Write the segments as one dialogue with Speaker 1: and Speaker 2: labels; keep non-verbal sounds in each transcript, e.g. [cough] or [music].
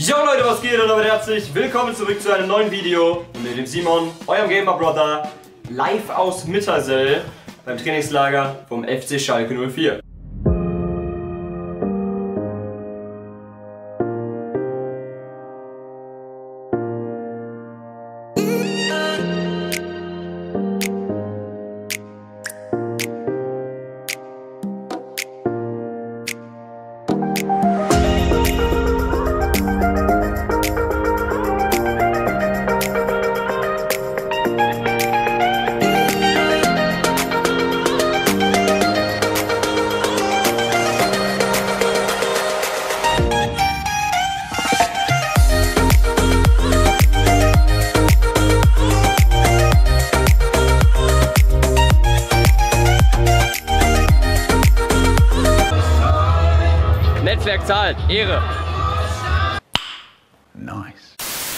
Speaker 1: Jo Leute, was geht und damit herzlich willkommen zurück zu einem neuen Video mit dem Simon, eurem Gamer Brother, live aus Mittersell beim Trainingslager vom FC Schalke 04. Netzwerk zahlt, Ehre.
Speaker 2: Nice.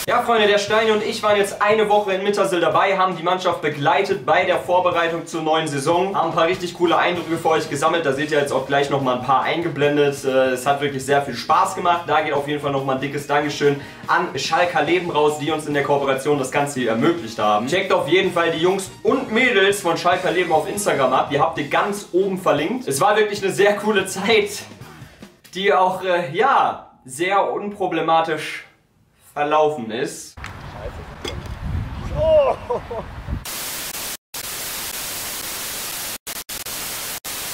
Speaker 1: Ja, Freunde, der Steini und ich waren jetzt eine Woche in Mittersill dabei, haben die Mannschaft begleitet bei der Vorbereitung zur neuen Saison, haben ein paar richtig coole Eindrücke für euch gesammelt. Da seht ihr jetzt auch gleich nochmal ein paar eingeblendet. Äh, Es hat wirklich sehr viel Spaß gemacht. Da geht auf jeden Fall nochmal ein dickes Dankeschön an Schalker Leben raus, die uns in der Kooperation das Ganze hier ermöglicht haben. Checkt auf jeden Fall die Jungs und Mädels von Schalker Leben auf Instagram ab. Die habt ihr ganz oben verlinkt. Es war wirklich eine sehr coole Zeit, die auch, äh, ja, sehr unproblematisch verlaufen ist.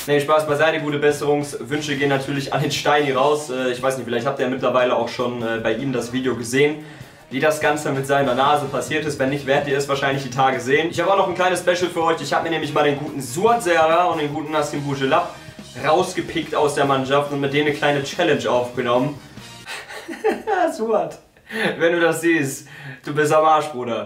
Speaker 1: Nee, Spaß beiseite, gute Besserungswünsche gehen natürlich an den Steini raus. Äh, Ich weiß nicht, vielleicht habt ihr ja mittlerweile auch schon äh, bei ihm das Video gesehen, wie das Ganze mit seiner Nase passiert ist. Wenn nicht, werdet ihr es wahrscheinlich die Tage sehen. Ich habe auch noch ein kleines Special für euch. Ich habe mir nämlich mal den guten Suat Serra und den guten Nassim Bougelab rausgepickt aus der Mannschaft und mit denen eine kleine Challenge aufgenommen. [laughs] Suat, wenn du das siehst, du bist am Arsch, Bruder.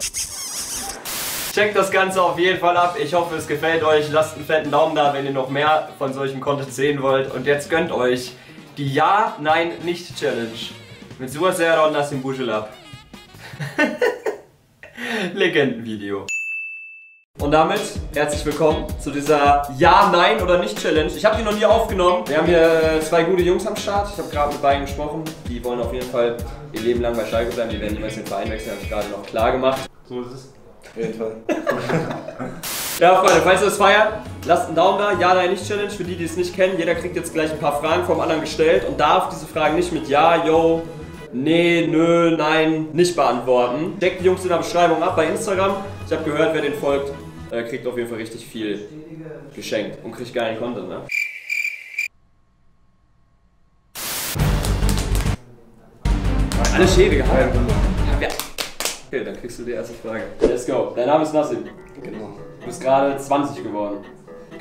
Speaker 1: Checkt das Ganze auf jeden Fall ab. Ich hoffe, es gefällt euch. Lasst einen fetten Daumen da, wenn ihr noch mehr von solchen Content sehen wollt. Und jetzt gönnt euch die Ja, Nein, Nicht Challenge mit Suat Serra und Nassim Bougelab. [laughs] Legendenvideo. Und damit herzlich willkommen zu dieser Ja, Nein oder Nicht Challenge. Ich habe die noch nie aufgenommen. Wir haben hier äh, zwei gute Jungs am Start. Ich habe gerade mit beiden gesprochen. Die wollen auf jeden Fall ihr Leben lang bei Schalke bleiben. Die werden niemals den Verein wechseln, habe ich gerade noch klar gemacht.
Speaker 3: So ist es.
Speaker 2: Auf jeden Fall. [laughs]
Speaker 1: Ja, Freunde, falls ihr es feiert, lasst einen Daumen da. Ja, nein, nicht Challenge. Für die, die es nicht kennen, jeder kriegt jetzt gleich ein paar Fragen vom anderen gestellt und darf diese Fragen nicht mit Ja, Yo, Nee, Nö, Nein nicht beantworten. Checkt die Jungs in der Beschreibung ab bei Instagram. Ich habe gehört, wer den folgt, äh, kriegt auf jeden Fall richtig viel geschenkt und kriegt geilen Content, ne? Alle Schäde geheilt. Ja. Okay, dann kriegst du die erste Frage. Let's go. Dein Name ist Nassim.
Speaker 2: Genau.
Speaker 1: Du bist gerade 20 geworden.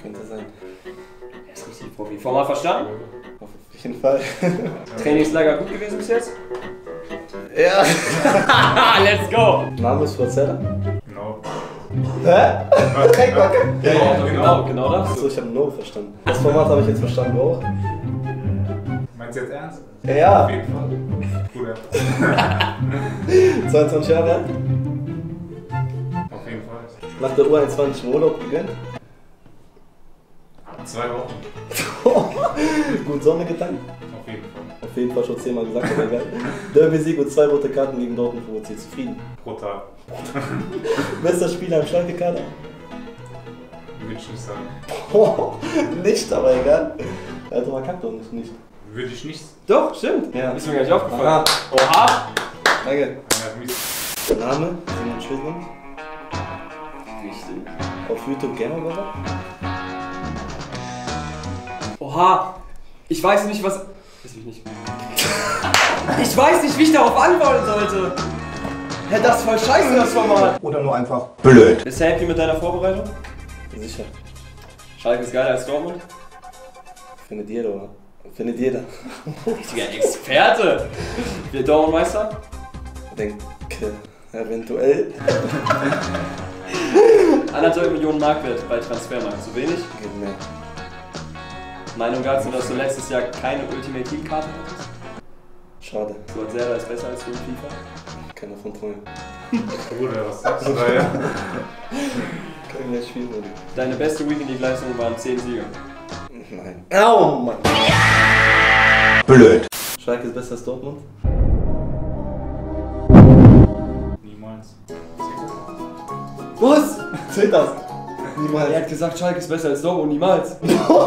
Speaker 2: Könnte sein.
Speaker 1: Er ist richtig Profi. Format verstanden?
Speaker 2: Auf jeden Fall. [laughs]
Speaker 1: Trainingslager gut gewesen bis jetzt?
Speaker 2: ja. [laughs]
Speaker 1: Let's go!
Speaker 2: Name ist Forzella.
Speaker 3: Genau.
Speaker 2: Hä? [laughs]
Speaker 1: Ja, ja, genau, genau das.
Speaker 2: Achso, ich habe No verstanden. Das Format habe ich jetzt verstanden auch.
Speaker 3: Meinst du jetzt ernst?
Speaker 2: Ja,
Speaker 3: Auf jeden Fall. Bruder. [laughs]
Speaker 2: 22 Jahre alt.
Speaker 3: Auf jeden Fall.
Speaker 2: Nach der U21 im Urlaub gegönnt.
Speaker 3: Zwei Wochen. [laughs]
Speaker 2: Gut Sonne getankt.
Speaker 3: Auf jeden Fall.
Speaker 2: Schon zehnmal gesagt, aber egal. [laughs] Derby-Sieg und zwei rote Karten gegen Dortmund provoziert. Zufrieden.
Speaker 3: Pro Tag. [laughs]
Speaker 2: Bester Spieler im Schalke-Kader.
Speaker 3: Würde ich nicht sagen.
Speaker 2: Oh, [laughs] nicht, aber egal. Also man kackt doch nicht. nicht.
Speaker 3: Würde ich nicht.
Speaker 1: Doch, stimmt.
Speaker 2: Ja.
Speaker 1: Ist mir gar nicht aufgefallen.
Speaker 2: Aha.
Speaker 1: Oha!
Speaker 2: Danke.
Speaker 3: Ja, mies.
Speaker 2: Name? Simon Schwedmund.
Speaker 1: Richtig.
Speaker 2: Auf YouTube Gamer Brother.
Speaker 1: Oha! Ich weiß nicht, was. Weiß ich nicht. [laughs] Ich weiß nicht, wie ich darauf antworten sollte. Hä, das ist voll scheiße, das Format.
Speaker 4: Oder nur einfach blöd.
Speaker 1: Bist du happy mit deiner Vorbereitung?
Speaker 2: Sicher.
Speaker 1: Schalke ist geiler als Dortmund.
Speaker 2: Findet jeder, oder? Findet jeder.
Speaker 1: Richtiger Experte! Wir Dortmund-Meister?
Speaker 2: Denke, eventuell.
Speaker 1: Anderthalb Millionen Marktwert bei Transfermarkt. Zu wenig?
Speaker 2: Geht mehr.
Speaker 1: Meinung dazu, dass du letztes Jahr keine Ultimate Team Karte hattest?
Speaker 2: Schade.
Speaker 1: So ein Zelda ist besser als du in FIFA?
Speaker 2: Keiner von Träumen. [laughs]
Speaker 3: Bruder, was sagst du da, ja?
Speaker 2: Kann ich gleich spielen, oder?
Speaker 1: Deine beste Weekend League Leistung waren 10 Siege.
Speaker 2: Nein. Au, Mann.
Speaker 4: Blöd.
Speaker 2: Schalke ist besser als Dortmund?
Speaker 3: Mainz.
Speaker 4: Was?
Speaker 2: Zählt das?
Speaker 4: Er
Speaker 2: Niemals.
Speaker 4: hat gesagt, Schalke ist besser als Dortmund, niemals.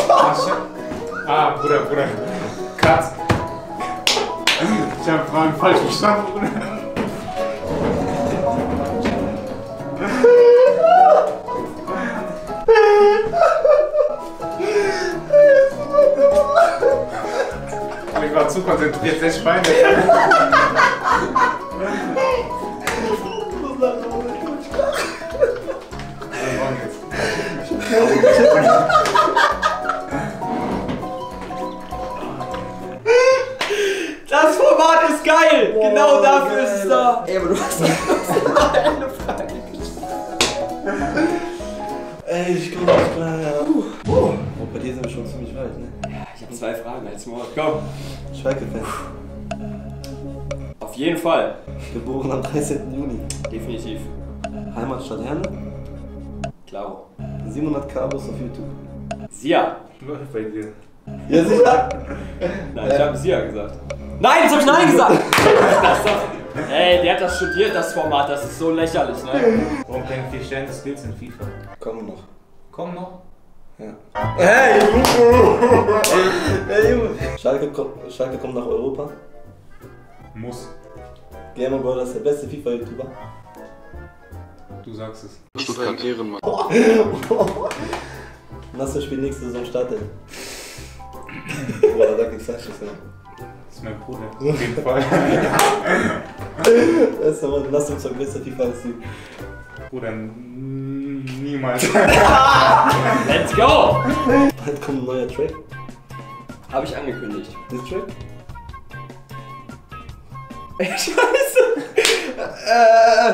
Speaker 3: Ah, [laughs] ah Bruder, Bruder. Cut. Ich habe Fragen falsch verstanden, Bruder. Ich war zu konzentriert, sehr spannend.
Speaker 1: Das Format ist geil! genau
Speaker 2: Boah,
Speaker 1: dafür
Speaker 2: geil.
Speaker 1: ist es da!
Speaker 4: Ey, aber du hast eine Frage
Speaker 2: Ey, ich komm nicht klar. Ja. Oh, bei dir sind wir schon ziemlich weit, ne?
Speaker 1: Ich habe zwei Fragen als Mord. Komm.
Speaker 2: Schalke-Fan.
Speaker 1: Auf jeden Fall.
Speaker 2: Geboren am 13. Juni.
Speaker 1: Definitiv.
Speaker 2: Heimatstadt Herne.
Speaker 1: Klaro.
Speaker 2: 700 Kabos auf YouTube.
Speaker 1: Sia.
Speaker 3: Läuft bei dir.
Speaker 2: Ja, sicher?
Speaker 1: Nein, ich habe Sia gesagt. Nein, jetzt hab ich Nein gesagt! das ist doch, ey, der hat das studiert, das Format, das ist so lächerlich, ne?
Speaker 3: Warum keine 4 Sterne Skills in FIFA?
Speaker 2: Kommen noch.
Speaker 3: Komm noch.
Speaker 2: Ja. Hey, Junge! Hey, Junge! Schalke, Schalke kommt nach Europa.
Speaker 3: Muss.
Speaker 2: Gamer Brother ist der beste FIFA-YouTuber.
Speaker 3: Du sagst es.
Speaker 5: Stuttgart Ehrenmann. [laughs]
Speaker 2: Nasser spielt nächste Saison startet. Boah, da sagt nichts Falsches, ja.
Speaker 3: Das ist mein Bruder. Auf jeden Fall. [laughs]
Speaker 2: Das ist aber Nasser zockt besser FIFA als du.
Speaker 3: Bruder, niemals. [laughs]
Speaker 1: Let's go!
Speaker 2: Bald kommt ein neuer Track.
Speaker 1: Habe ich angekündigt.
Speaker 2: Diss Track?
Speaker 1: Scheiße! äh,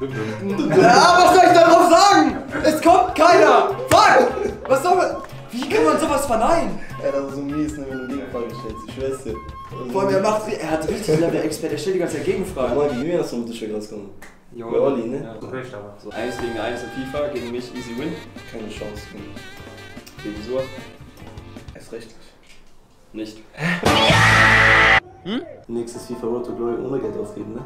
Speaker 1: Ja, was soll ich darauf sagen? Es kommt keiner! Fuck! Was soll man. Wie kann man sowas verneinen?
Speaker 2: Ey, das ist so mies, ne, wenn du Gegenfragen stellst. Ich schwör's dir. Also,
Speaker 1: Vor allem, er macht. Er hat richtig Level Expert, er stellt die ganze Zeit Gegenfragen.
Speaker 2: Mal, wie mir das so mit dem Track rauskommen.
Speaker 1: Jo,
Speaker 2: Bei Olli, ne?
Speaker 1: Ja.
Speaker 3: Du recht aber.
Speaker 1: So 1 gegen 1 in FIFA, gegen mich easy win.
Speaker 2: Keine Chance.
Speaker 1: Gegen so
Speaker 2: Erst recht.
Speaker 1: nicht.
Speaker 2: Nächstes FIFA Road to Glory ohne Geld ausgeben, ne?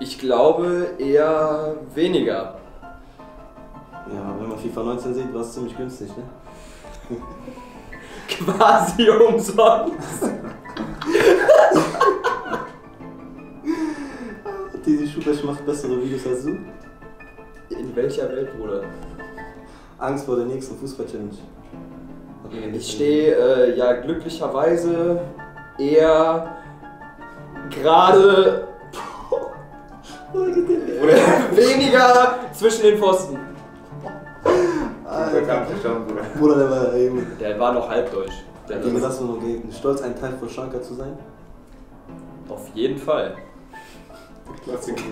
Speaker 1: Ich glaube eher weniger.
Speaker 2: Ja, wenn man FIFA 19 sieht, war es ziemlich günstig, ne? [laughs]
Speaker 1: Quasi umsonst. [laughs]
Speaker 2: Diese Schubash macht bessere Videos als du.
Speaker 1: In welcher Welt, Bruder?
Speaker 2: Angst vor der nächsten Fußball-Challenge.
Speaker 1: Ich stehe äh, ja glücklicherweise eher gerade oder [laughs] weniger zwischen den Pfosten.
Speaker 3: Der kam verstanden, Bruder.
Speaker 2: Bruder, der war Junge.
Speaker 1: Der war noch halbdeutsch. Der
Speaker 2: Hat dir gesagt, nur noch gegen stolz ein Teil von Schanka zu sein?
Speaker 1: Auf jeden Fall.
Speaker 3: Klassiker.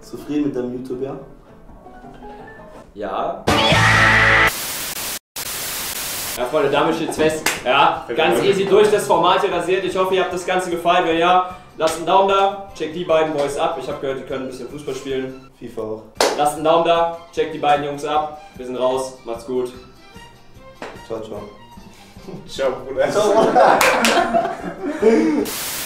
Speaker 2: Zufrieden mit deinem YouTube-Jahr?
Speaker 1: Ja. Ja, Freunde, damit steht's fest. Ja, ganz easy durch das Format hier rasiert. Ich hoffe, ihr habt das Ganze gefallen. Wenn ja, lasst einen Daumen da. Checkt die beiden Boys ab. Ich habe gehört, die können ein bisschen Fußball spielen.
Speaker 2: FIFA auch.
Speaker 1: Lasst einen Daumen da. Checkt die beiden Jungs ab. Wir sind raus. Macht's gut.
Speaker 2: Ciao, ciao.
Speaker 3: Ciao, Bruder. [laughs]